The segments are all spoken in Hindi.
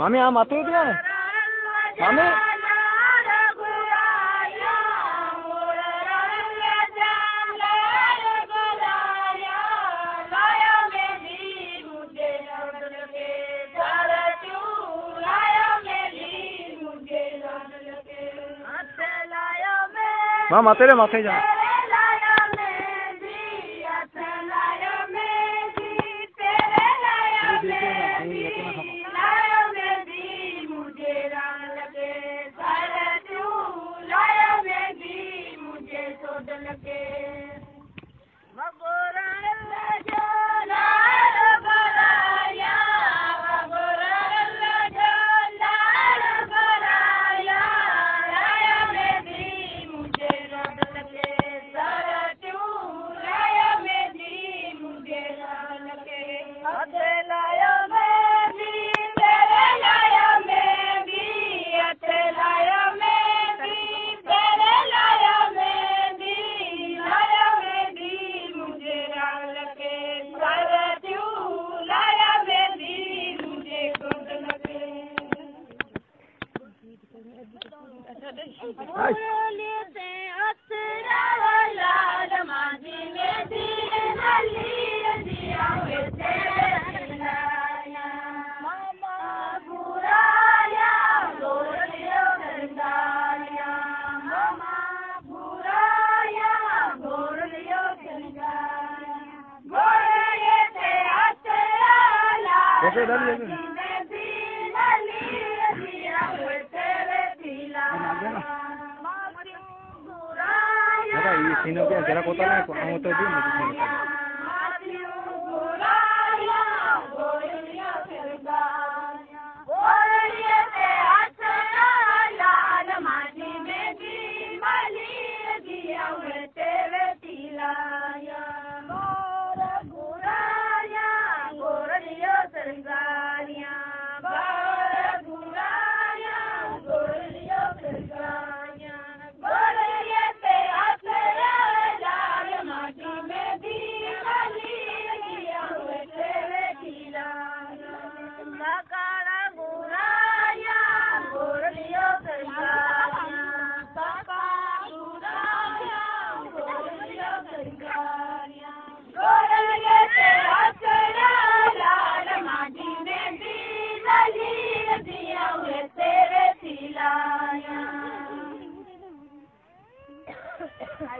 मामी आप आते हो क्या? मामी? माँ माथे रे माथे जा। अाया जैसे इधर जैसे दादा ये सीनो के जरा कोता ना हम तो दी मुझे सीनो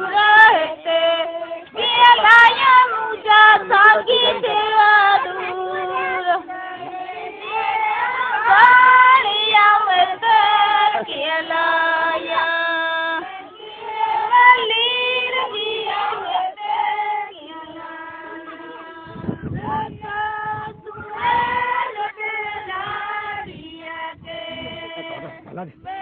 Mucha gente, que vaya mucha. Vale. Vale.